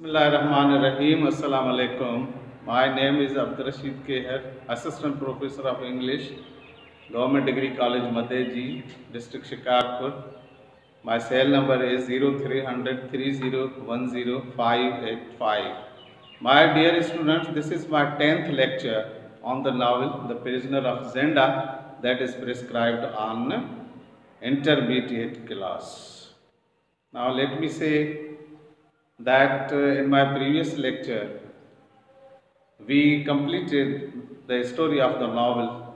Bismillahirrahmanirrahim. Assalamu alaikum. My name is Abdur Rasheed Kehar, Assistant Professor of English, Government Degree College, Madeji, District Shikarpur. My cell number is 0300 3010585. My dear students, this is my 10th lecture on the novel The Prisoner of Zenda that is prescribed on intermediate class. Now let me say that uh, in my previous lecture we completed the story of the novel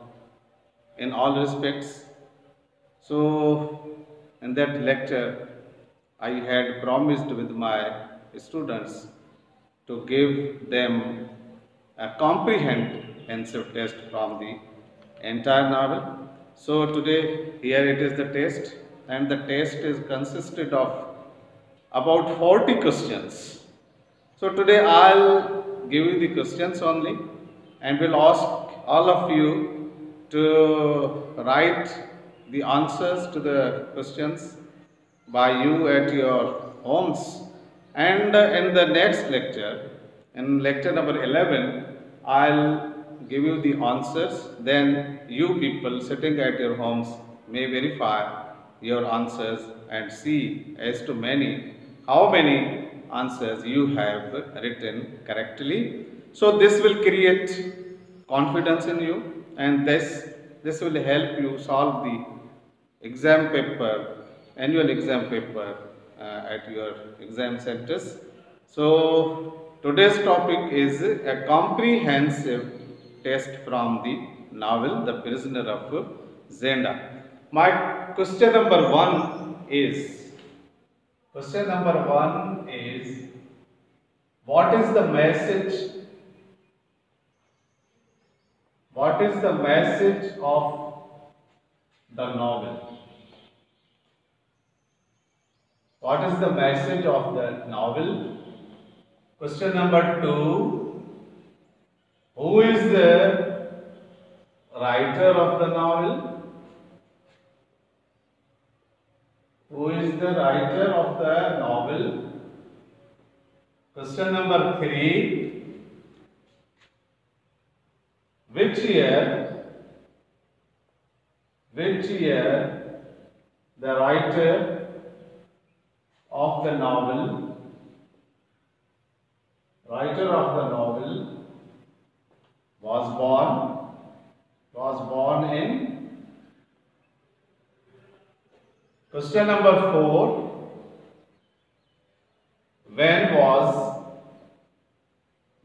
in all respects. So, in that lecture, I had promised with my students to give them a comprehensive test from the entire novel. So, today, here it is the test, and the test is consisted of about 40 questions. So today I'll give you the questions only and will ask all of you to write the answers to the questions by you at your homes and in the next lecture in lecture number 11 I'll give you the answers then you people sitting at your homes may verify your answers and see as to many how many answers you have written correctly. So this will create confidence in you and this, this will help you solve the exam paper, annual exam paper uh, at your exam centers. So today's topic is a comprehensive test from the novel The Prisoner of Zenda. My question number one is Question number one is What is the message? What is the message of the novel? What is the message of the novel? Question number two Who is the writer of the novel? Who is the writer of the novel? Question number three. Which year? Which year the writer of the novel, writer of the novel was born, was born in Question number four. When was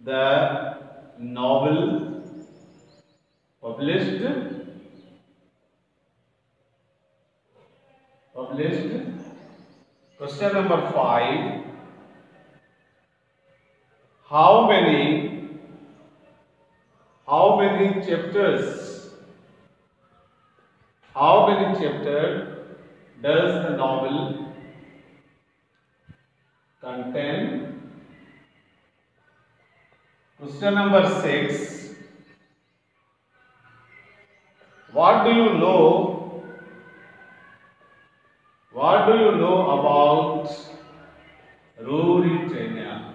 the novel published? Published. Question number five. How many? How many chapters? How many chapters does the novel contain? Question number 6. What do you know? What do you know about Ruritania?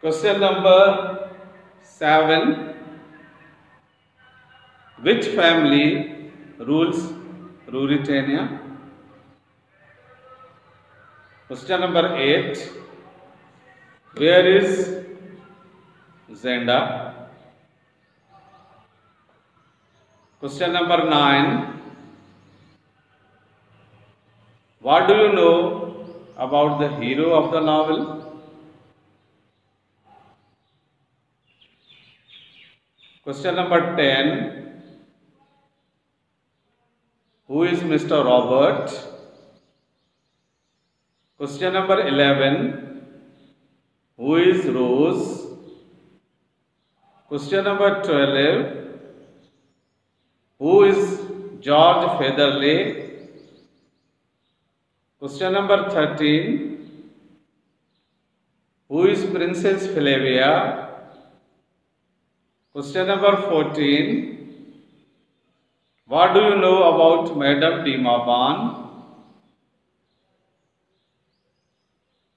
Question number 7. Which family rules Ruritania? Question number 8. Where is Zenda? Question number 9. What do you know about the hero of the novel? Question number 10. Is Mr. Robert? Question number 11. Who is Rose? Question number 12. Who is George Featherly? Question number 13. Who is Princess Flavia? Question number 14. What do you know about Madam de Mauban?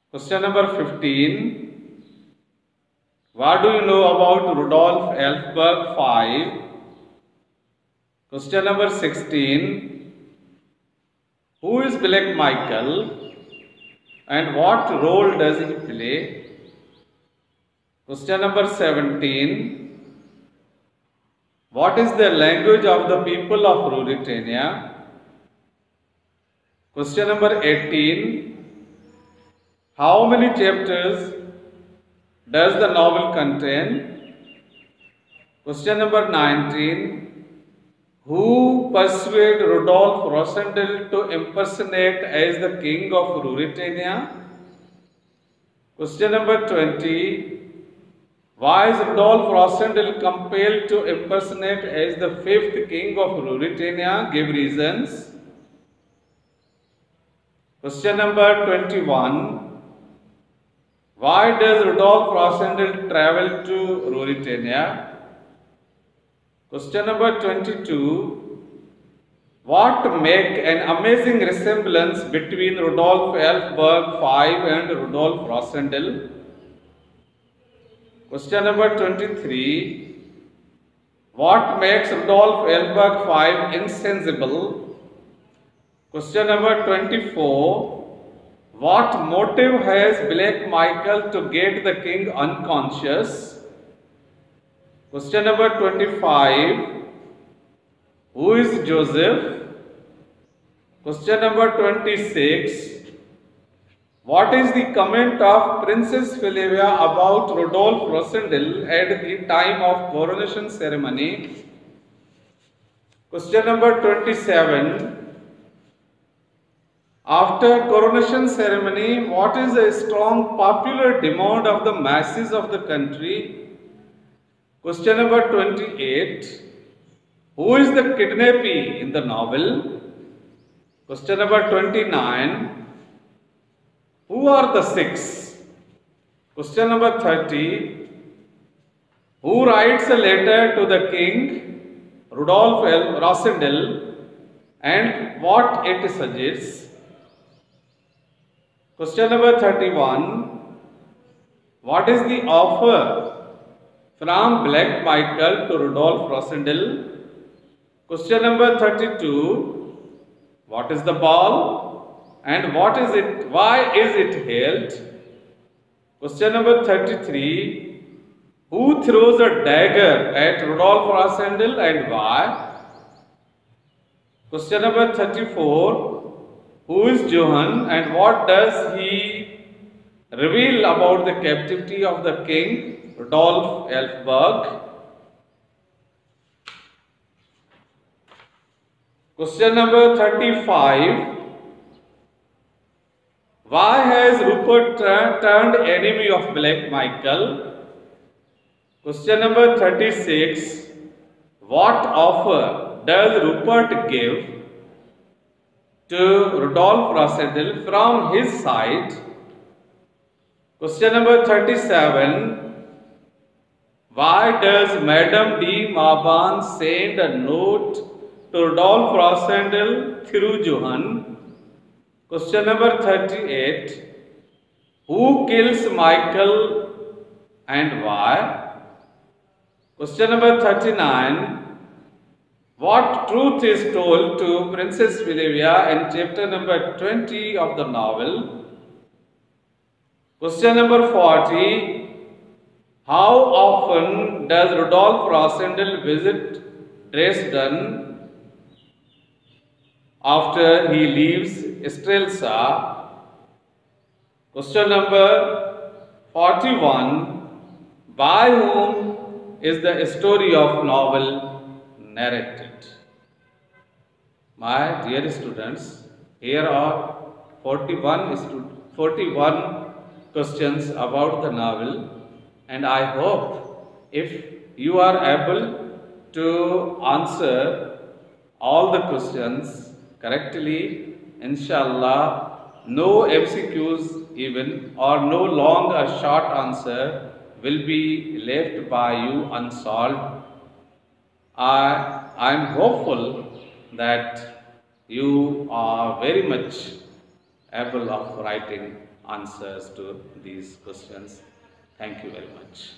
Question number 15. What do you know about Rudolf Elphberg 5? Question number 16. Who is Black Michael and what role does he play? Question number 17. What is the language of the people of Ruritania? Question number 18. How many chapters does the novel contain? Question number 19. Who persuaded Rudolf Rassendyll to impersonate as the king of Ruritania? Question number 20. Why is Rudolf Rassendyll compelled to impersonate as the fifth king of Ruritania? Give reasons. Question number 21. Why does Rudolf Rassendyll travel to Ruritania? Question number 22. What make an amazing resemblance between Rudolf Elphberg 5 and Rudolf Rassendyll? Question number 23. What makes Rudolf Elphberg 5 insensible? Question number 24. What motive has Black Michael to get the king unconscious? Question number 25. Who is Joseph? Question number 26. What is the comment of Princess Flavia about Rudolf Rassendyll at the time of coronation ceremony? Question number 27. After coronation ceremony, what is a strong popular demand of the masses of the country? Question number 28. Who is the kidnappee in the novel? Question number 29. Who are the six? Question number 30. Who writes a letter to the king, Rudolf L. And what it suggests? Question number 31. What is the offer from Black Michael to Rudolf Rassendyll? Question number 32. What is the ball and what is it? Why is it held? Question number 33. Who throws a dagger at Rudolf Rassendyll and why? Question number 34. Who is Johann and what does he reveal about the captivity of the king Rudolf Elphberg? Question number 35. Why has Rupert turned enemy of Black Michael? Question number 36. What offer does Rupert give to Rudolf Rassendyll from his side. Question number 37. Why does Madame de Mauban send a note to Rudolf Rassendyll through Johann? Question number 38. Who kills Michael and why? Question number 39. What truth is told to Princess Flavia in chapter number 20 of the novel? Question number 40. How often does Rudolf Rassendyll visit Dresden after he leaves Strelsau? Question number 41. By whom is the story of novel narrated. My dear students, here are 41, 41 questions about the novel and I hope if you are able to answer all the questions correctly, inshallah, no MCQs even or no long or short answer will be left by you unsolved I am hopeful that you are very much able of writing answers to these questions. Thank you very much.